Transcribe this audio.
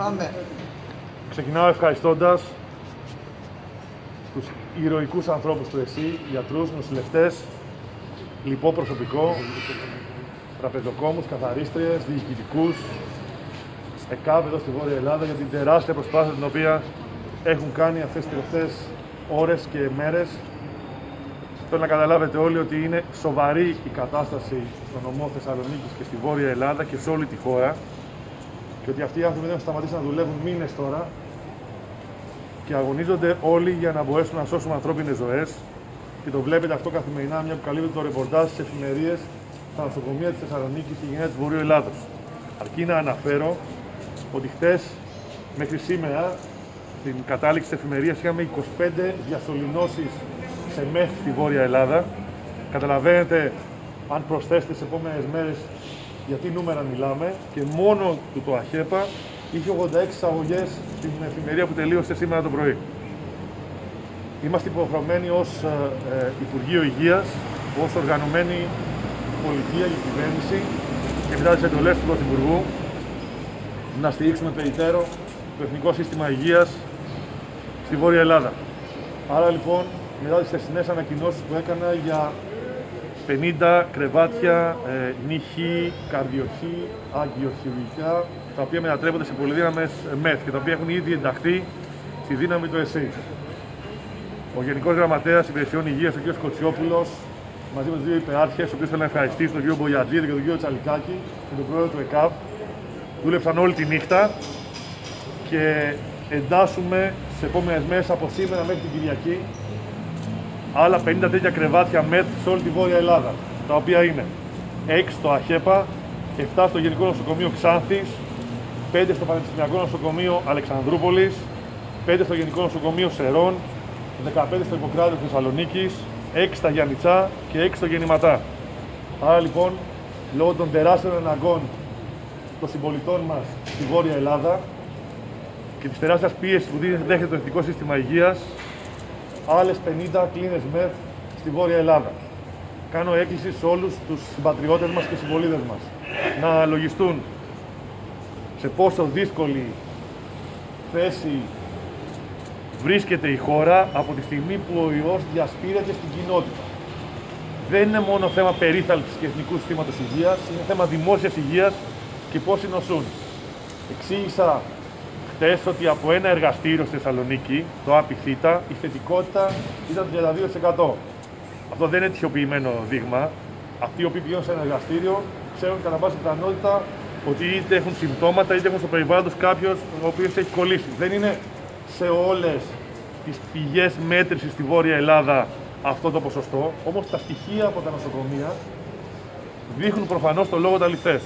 Πάμε. Ξεκινάω ευχαριστώντας τους ηρωικούς ανθρώπους του ΕΣΥ, γιατρούς, νοσηλευτές, λοιπό προσωπικό, τραπεζοκόμους, καθαρίστριες, διοικητικούς, ΕΚΑΒ εδώ στη Βόρεια Ελλάδα για την τεράστια προσπάθεια την οποία έχουν κάνει αυτές τις τελευταίες ώρες και μέρες. Θέλω να καταλάβετε όλοι ότι είναι σοβαρή η κατάσταση στον νομό Θεσσαλονίκης και στη Βόρεια Ελλάδα και σε όλη τη χώρα και ότι αυτοί οι άνθρωποι δεν έχουν σταματήσει να δουλεύουν μήνες τώρα και αγωνίζονται όλοι για να μπορέσουν να σώσουν ανθρώπινες ζωές. Και το βλέπετε αυτό καθημερινά, μια που καλύπτει το ρεπορτάζ στις εφημερίες στα νοσοκομεία της Θεσσαλονίκης και γενιά της Βορείου Ελλάδος. Αρκεί να αναφέρω ότι χθες μέχρι σήμερα, στην κατάληξη της εφημερίας, είχαμε 25 διασωληνώσεις σε μέχρι τη Βόρεια Ελλάδα. Καταλαβαίνετε, αν προσθέσετε τις επόμενες μέρες γιατί νούμερα μιλάμε και μόνο του το ΑΧΕΠΑ είχε 86 εισαγωγές στην εφημερία που τελείωσε σήμερα το πρωί. Είμαστε υποχρεωμένοι ως ε, ε, Υπουργείο Υγείας, ως οργανωμένη πολιτεία και κυβέρνηση και μετά τις εντολές του Πρωθυπουργού να στηρίξουμε περιττέρω το Εθνικό Σύστημα Υγείας στη Βόρεια Ελλάδα. Άρα λοιπόν, μετά τις χθεσινές ανακοινώσεις που έκανα για 50 κρεβάτια, ε, νυχή, καρδιοχή, αγκιοχειρουργικά, τα οποία μετατρέπονται σε πολυδύναμες ΜΕΘ και τα οποία έχουν ήδη ενταχθεί στη δύναμη του ΕΣΥ. Ο Γενικός Γραμματέας Υπηρεσιών Υγείας, ο κ. Κοτσιόπουλος, μαζί με τους δύο υπεράρχες, ο οποίος θέλω να ευχαριστήσω, τον κ. Μπογιατζίδη και τον κ. Τσαλικάκη και τον πρόεδρο του ΕΚΑΒ, δούλεψαν όλη τη νύχτα και εντάσσουμε σε επόμενες μέρες από σήμερα μέχρι την Κυριακή άλλα 50 τέτοια κρεβάτια ΜΕΘ σε όλη τη Βόρεια Ελλάδα. Τα οποία είναι 6 στο ΑΧΕΠΑ, 7 στο Γενικό Νοσοκομείο Ξάνθης, 5 στο Πανεπιστημιακό Νοσοκομείο Αλεξανδρούπολης, 5 στο Γενικό Νοσοκομείο Σερών, 15 στο Ιπποκράτιο Θεσσαλονίκης, 6 στα Γιάννητσά και 6 στο Γεννηματά. Άρα λοιπόν, λόγω των τεράστιων αναγκών των συμπολιτών μας στη Βόρεια Ελλάδα και της τεράστιας πίεσης που δέχεται το Εθνικό Σύστημα Υγείας, άλλες 50 κλίνες ΜΕΘ στη Βόρεια Ελλάδα. Κάνω έκκληση σε όλους τους συμπατριώτες μας και συμπολίτες μας να λογιστούν σε πόσο δύσκολη θέση βρίσκεται η χώρα από τη στιγμή που ο ιός διασπείρεται στην κοινότητα. Δεν είναι μόνο θέμα περίθαλψης και εθνικού συστήματος υγείας, είναι θέμα δημόσιας υγείας και πώς νοσούν. Εξήγησα χτε ότι από ένα εργαστήριο στη Θεσσαλονίκη, το ΑΠΙΘΙΤΑ, η θετικότητα ήταν 32%. Αυτό δεν είναι τυχοποιημένο δείγμα. Αυτοί οι οποίοι πηγαίνουν σε ένα εργαστήριο ξέρουν κατά βάση πιθανότητα ότι είτε έχουν συμπτώματα είτε έχουν στο περιβάλλον τους κάποιος ο οποίος έχει κολλήσει. Δεν είναι σε όλες τις πηγές μέτρησης στη Βόρεια Ελλάδα αυτό το ποσοστό. Όμως τα στοιχεία από τα νοσοκομεία δείχνουν προφανώς το λόγο τα ληφθές.